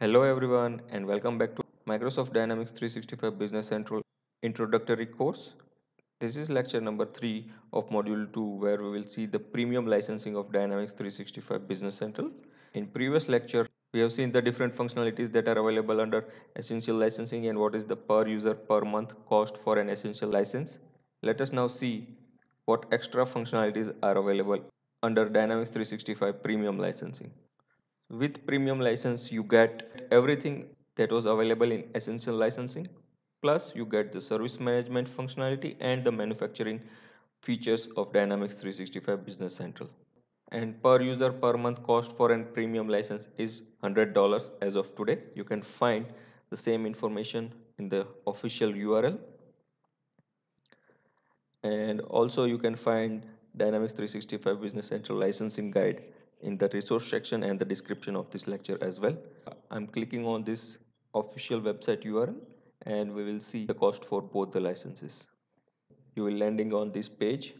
Hello everyone and welcome back to Microsoft Dynamics 365 Business Central introductory course. This is lecture number 3 of module 2 where we will see the premium licensing of Dynamics 365 Business Central. In previous lecture we have seen the different functionalities that are available under essential licensing and what is the per user per month cost for an essential license. Let us now see what extra functionalities are available under Dynamics 365 premium licensing. With premium license, you get everything that was available in essential licensing. Plus, you get the service management functionality and the manufacturing features of Dynamics 365 Business Central. And per user per month cost for a premium license is $100 as of today. You can find the same information in the official URL. And also you can find Dynamics 365 Business Central licensing guide in the resource section and the description of this lecture as well. I'm clicking on this official website URL and we will see the cost for both the licenses. You will landing on this page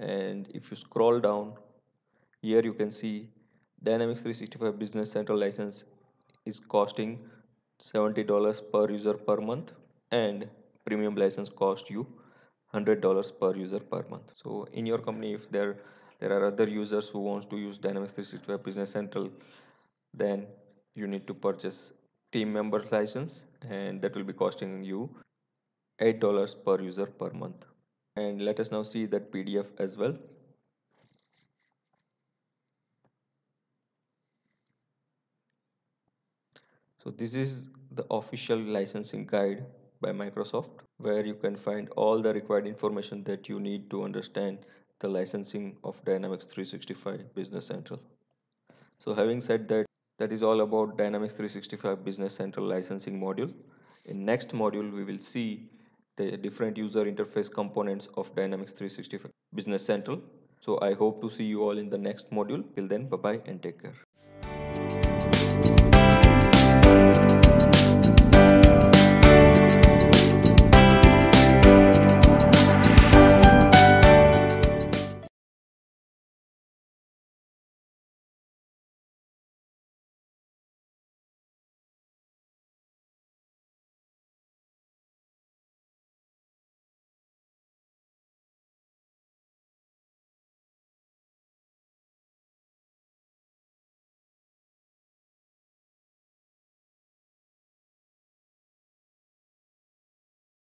and if you scroll down here you can see Dynamics 365 Business Central license is costing $70 per user per month and premium license cost you $100 per user per month. So in your company if there there are other users who wants to use Dynamics 365 Business Central, then you need to purchase team member license and that will be costing you $8 per user per month. And let us now see that PDF as well. So this is the official licensing guide by Microsoft where you can find all the required information that you need to understand the licensing of Dynamics 365 Business Central. So having said that, that is all about Dynamics 365 Business Central licensing module. In next module, we will see the different user interface components of Dynamics 365 Business Central. So I hope to see you all in the next module. Till then, bye-bye and take care.